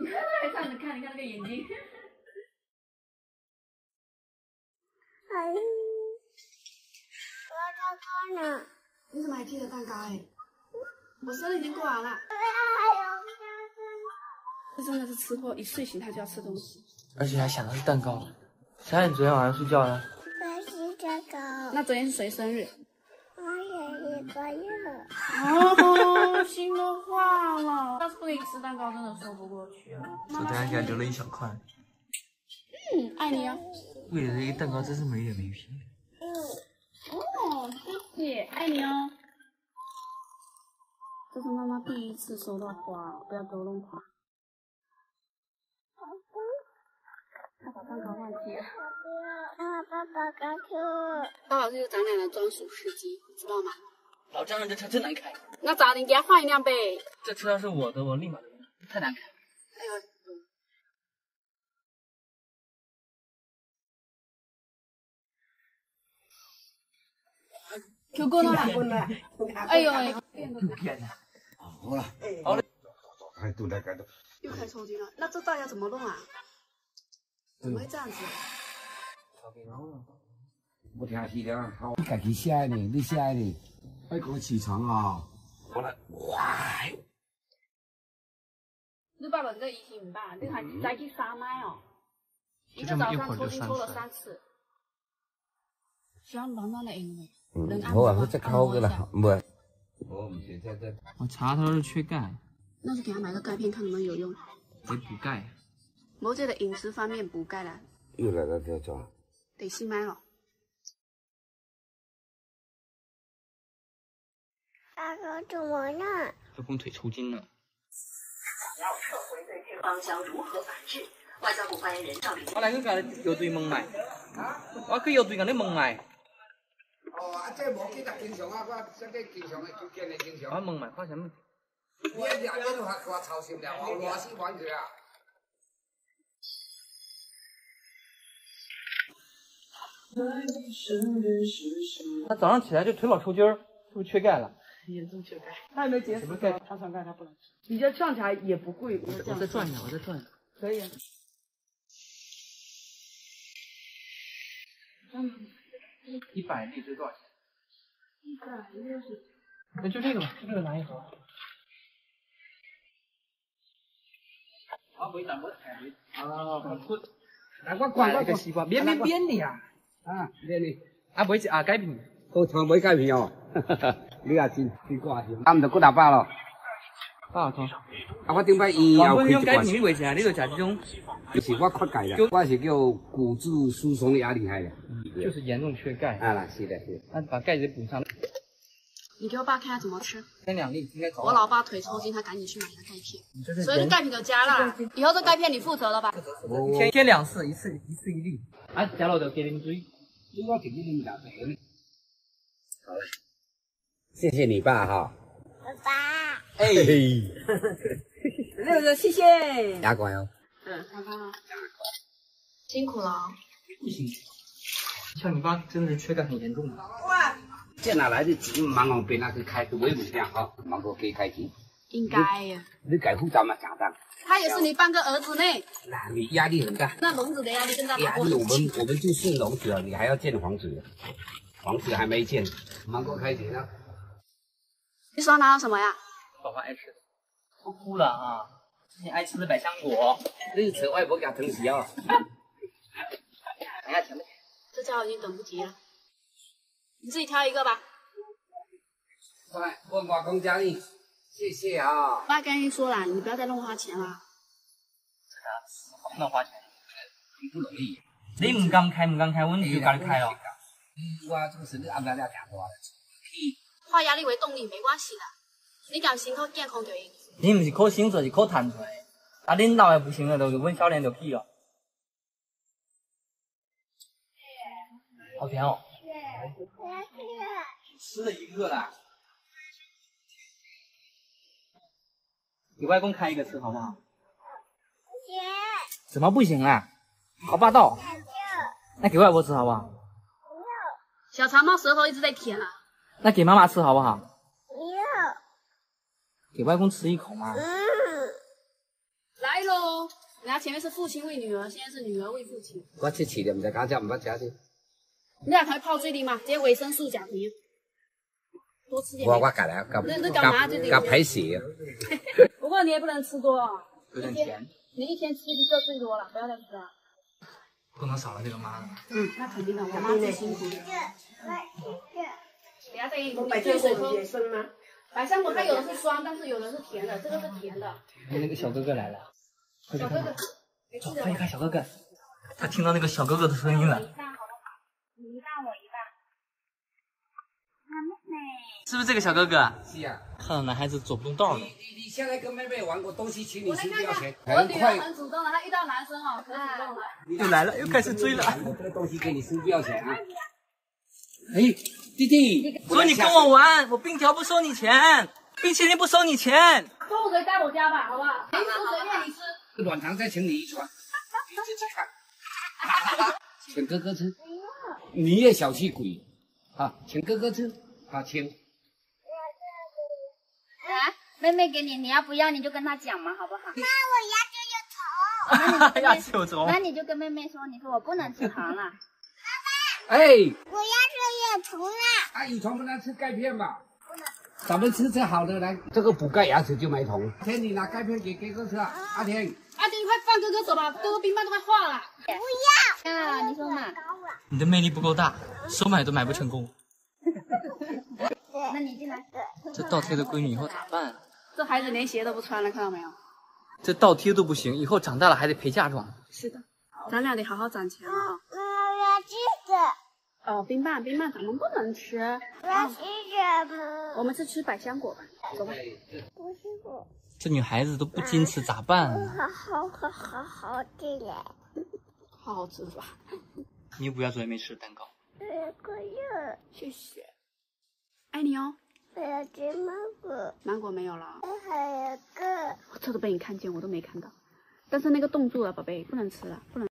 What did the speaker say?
你看他还站着看，你看那个眼睛。哎，我要蛋糕呢。你怎么还记得蛋糕哎？我生日已经过完了。对啊，还有他真的是吃货，一睡醒他就要吃东西。而且还想的是蛋糕。谁你昨天晚上睡觉呢？我吃蛋糕，那昨天是谁生日？我有一个月。哦，心都化了。要是不给你吃蛋糕，真的说不过去了。昨天还给他留了一小块。嗯，爱你哦。为了这个蛋糕，真是没脸没皮。哦，谢谢，爱你哦。这是妈妈第一次收到花，不要给我弄花。他把蛋糕忘记了。啊，爸爸刚去。爸爸这是咱俩的专属司机，知道吗？老丈人这车真难开。那咋的？你给他换一辆呗。这车要是我的，我立马太难开。哎呦。Q 哥呢？哎呦哎呦！好了，好了，还都来干的。又开抽筋了，那这到底要怎么弄啊？怎么会这样子？我听西了，好，你自己写的，你写的，快给我起床啊！好了，哇！你爸爸这个仪器唔办，你还再去三麦哦。一个早上抽筋抽了三次。需要暖暖的因为。嗯，我还是再考个了，不。我们现在在。我查他是缺钙。那就给他买个钙片，看能不能有用。得补钙。某姐的饮食方面补钙了。又来了这叫。得吸麦了。大哥怎么了？这公腿抽筋了。想要撤回对这个方向如何反制？外交部发言人赵立坚。我来去搞药队问埋。我去药队搞你问埋。哦，啊，这无记得经常啊，我这个经常的就见的经常。我问埋，看什么？你一日都发发操心了，我我是玩去啊。他早上起来就腿老抽筋儿，是不是缺钙了？严重缺钙。他有没有结石？钙，他穿钙它不能吃。你这转起来也不贵，我我再转一下，我再转一下。可以。一百粒是多少钱？一百六十。那就这个吧，就这个拿一盒。啊，没打过菜啊，不，来我管那个西瓜，扁扁扁的呀。啊，扁的。啊，没啊，钙片。好长没钙片哦，哈哈，你也真真挂心。俺们就过大把了。八头。啊，我顶摆医药开一罐。钙片你为啥？你就食这种？就是我缺钙了，我是叫骨质疏松的也厉害的。就是严重缺钙。啊啦，是的，是的。那把钙质补上。你给我爸看下怎么吃。分两粒，应该我老爸腿抽筋，他赶紧去买了钙片。所以钙片就加了，以后这钙片你负责了吧？天天两次，一次一次一粒。啊，加了就给你追。应该给你们两倍的。好嘞，谢谢你爸哈。爸爸。哎。六六，谢谢。牙乖哦。嗯，看看啊。辛苦了。不辛苦。像你爸真的是缺钙很严重的。哇。这哪来的钱？忙往边那个开，我也不这样哈，忙给我给开钱。应该呀。你改护照嘛，家长。他也是你半个儿子呢。那你压力很大。那龙子的压力更大。压力我们我们就姓龙子了，你还要见皇子，皇子还没见，忙给我开钱啊。你手上拿的什么呀？宝宝爱吃的。不哭了啊！你爱吃的百香果，日程外婆给他腾起哦。等下甜不甜？这家伙已经等不及了。你自己挑一个吧。来，问外公家里，谢谢啊。爸刚才说了，你不要再乱花钱了。乱花钱，很不容易。你唔敢开，唔敢开，我就敢开哦。我这个生日安排了挺多的。化压力为动力没关系的，你讲心靠健康就行。你唔是靠心做，是靠谈出来。啊，领导也不行了，都问小莲就屁了。好甜哦。吃了一个啦，给外公开一个吃好不好？不行。怎么不行啊？好霸道。那给外婆吃好不好？不要。小长毛舌头一直在舔啊。那给妈妈吃好不好？不要。给外公吃一口嘛。嗯。来喽。人家前面是父亲喂女儿，现在是女儿喂父亲。我去吃的，唔使加只，唔捌加的。你俩可以泡最低嘛，直接维生素奖励，多吃点。我我隔了，隔那那干嘛这里隔隔配鞋。不过你也不能吃多哦，有点甜，你一天吃一个最多了，不要再吃了。不能少了这个妈的。嗯，那肯定的，我妈最辛苦。我吃这。等下再给你你兑水喝。百香果它有的是酸，但是有的是甜的，这个是甜的。那个小哥哥来了，小哥哥，走，快去看小哥哥。他听到那个小哥哥的声音了。一半好不好？你一半我一半。是不是这个小哥哥？是啊。看到男孩子走不动道了你。你你现在跟妹妹玩过东西，请你先我看看不要钱，，我女儿很主动的，她遇到男生哦，可主动了。又来了，又开始追了。我这个东西给你收不要钱啊。哎，弟弟，说你跟我玩，我冰条不收你钱，冰淇淋不收你钱。中午可以在我家吧，好不好？零食随便你吃。软糖再请你一串，你自己看。请哥哥吃，你也小气鬼啊！请哥哥吃，啊，请。来，妹妹给你，你要不要你就跟她讲嘛，好不好？那我 牙齿有虫。那你就跟妹妹说，你说我不能吃糖了。哎，我牙齿有虫了。啊，有虫不能吃钙片吧？咱们吃吃好的来，这个补钙牙齿就没虫。阿天，你拿钙片给哥哥吃啊！阿天，阿天，你，快放哥哥走吧，哥哥冰棒都快化了。不要。天啊，你说嘛？你的魅力不够大，收买都买不成功。那你进来。这倒贴的闺女以后咋办？这孩子连鞋都不穿了，看到没有？这倒贴都不行，以后长大了还得陪嫁妆。是的，咱俩得好好攒钱啊。哦，冰棒，冰棒咱们不能吃，我要吃什么？我们是吃百香果吧？走吧。不是我，这女孩子都不矜持咋办？好好好好好的嘞。好好吃是吧？你不要昨天没吃的蛋糕。我要个肉，谢谢，爱你哦。我要吃芒果，芒果没有了，我还有个。这都被你看见，我都没看到。但是那个冻住了，宝贝，不能吃了，不能。